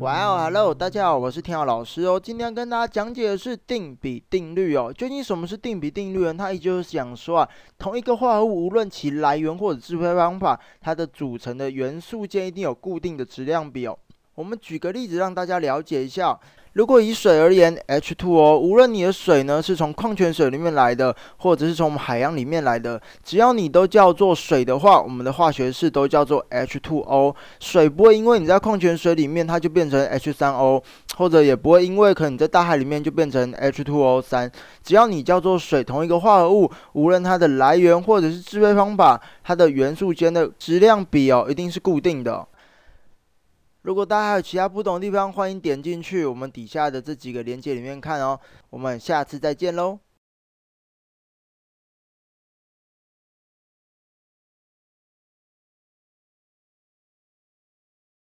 Hello，大家好，我是天浩老师哦。今天跟大家讲解的是定比定律哦。究竟什么是定比定律呢？它也就是想说啊，同一个化合物，无论其来源或者制备方法，它的组成的元素间一定有固定的质量比哦。我们举个例子让大家了解一下。如果以水而言，H2O，无论你的水呢是从矿泉水里面来的，或者是从海洋里面来的，只要你都叫做水的话，我们的化学式都叫做 H2O。水不会因为你在矿泉水里面它就变成 H3O，或者也不会因为可能你在大海里面就变成 H2O3。只要你叫做水，同一个化合物，无论它的来源或者是制备方法，它的元素间的质量比哦，一定是固定的。如果大家还有其他不懂的地方，欢迎点进去我们底下的这几个链接里面看哦。我们下次再见喽。